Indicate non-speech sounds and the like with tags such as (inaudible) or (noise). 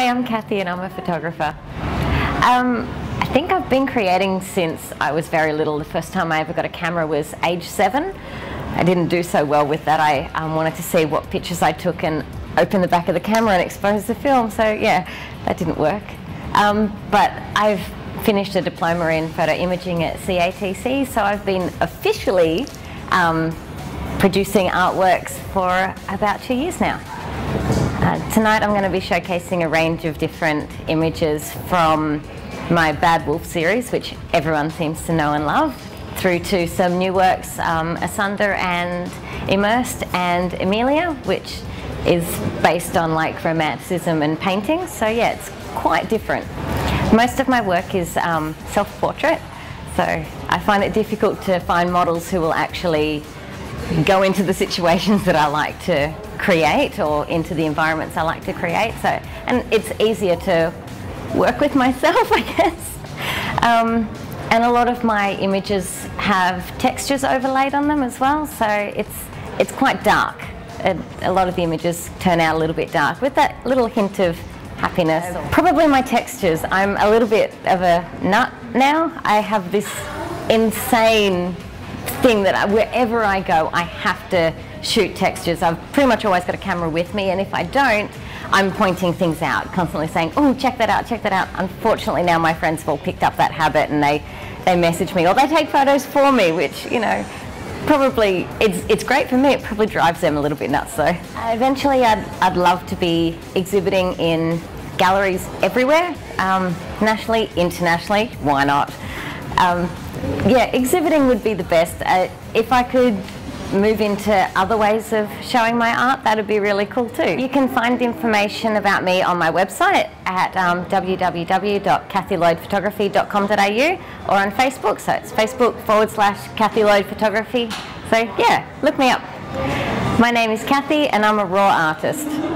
Hi, I'm Kathy and I'm a photographer. Um, I think I've been creating since I was very little. The first time I ever got a camera was age seven. I didn't do so well with that. I um, wanted to see what pictures I took and open the back of the camera and expose the film. So yeah, that didn't work. Um, but I've finished a diploma in photo imaging at CATC, so I've been officially um, producing artworks for about two years now. Uh, tonight I'm going to be showcasing a range of different images from my Bad Wolf series, which everyone seems to know and love, through to some new works, um, Asunder and Immersed and Emilia, which is based on like romanticism and painting. So yeah, it's quite different. Most of my work is um, self-portrait, so I find it difficult to find models who will actually go into the (laughs) situations that I like to create or into the environments I like to create. So, and it's easier to work with myself, (laughs) I guess. Um, and a lot of my images have textures overlaid on them as well, so it's it's quite dark. A, a lot of the images turn out a little bit dark with that little hint of happiness. Probably my textures. I'm a little bit of a nut now. I have this insane thing that I, wherever I go, I have to shoot textures. I've pretty much always got a camera with me, and if I don't, I'm pointing things out, constantly saying, oh, check that out, check that out. Unfortunately, now my friends have all picked up that habit and they, they message me or they take photos for me, which, you know, probably, it's, it's great for me, it probably drives them a little bit nuts though. Eventually, I'd, I'd love to be exhibiting in galleries everywhere, um, nationally, internationally, why not? Um, yeah, exhibiting would be the best. Uh, if I could move into other ways of showing my art, that'd be really cool too. You can find information about me on my website at um, or on Facebook, so it's Facebook forward slash Kathy Lloyd Photography. So yeah, look me up. My name is Kathy and I'm a raw artist.